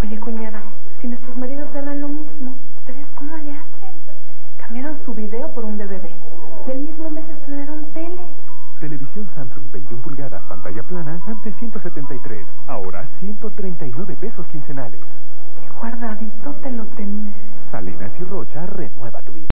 Oye, cuñada, si nuestros maridos ganan lo mismo, ¿ustedes cómo le hacen? Cambiaron su video por un DVD. Y el mismo mes estrenaron tele. Televisión Samsung 21 pulgadas, pantalla plana, antes 173, ahora 139 pesos quincenales. Qué guardadito te lo tenías. Salinas y Rocha renueva.